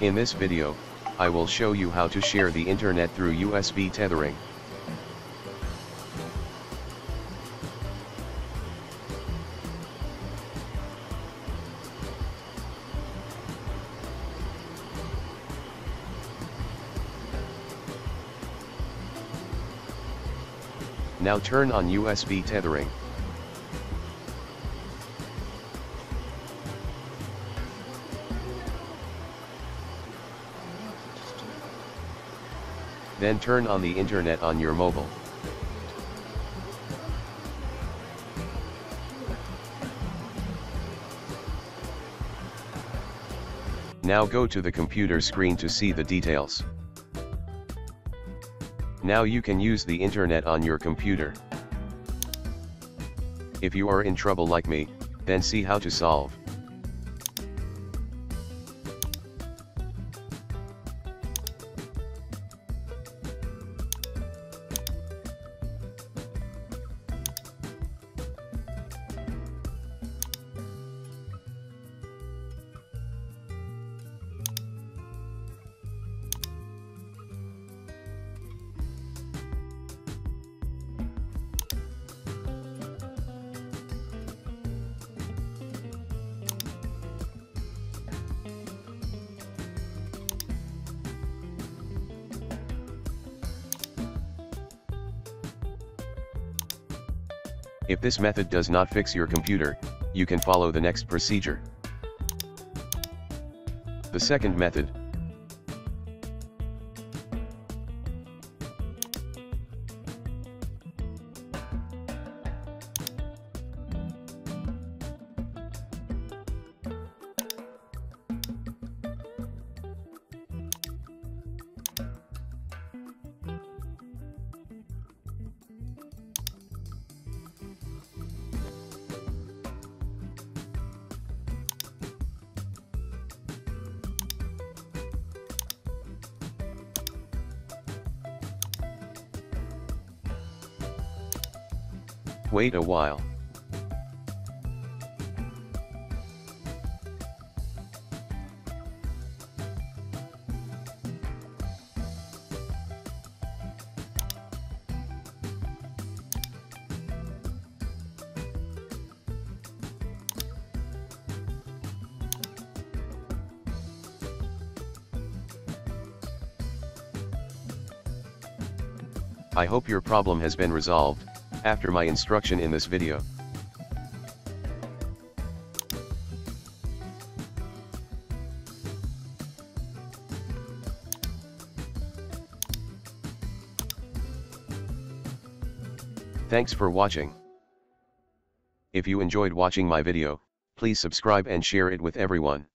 In this video, I will show you how to share the internet through USB tethering. Now turn on USB tethering. Then turn on the internet on your mobile. Now go to the computer screen to see the details. Now you can use the internet on your computer. If you are in trouble like me, then see how to solve. If this method does not fix your computer, you can follow the next procedure. The second method, wait a while. I hope your problem has been resolved, after my instruction in this video. Thanks for watching. If you enjoyed watching my video, please subscribe and share it with everyone.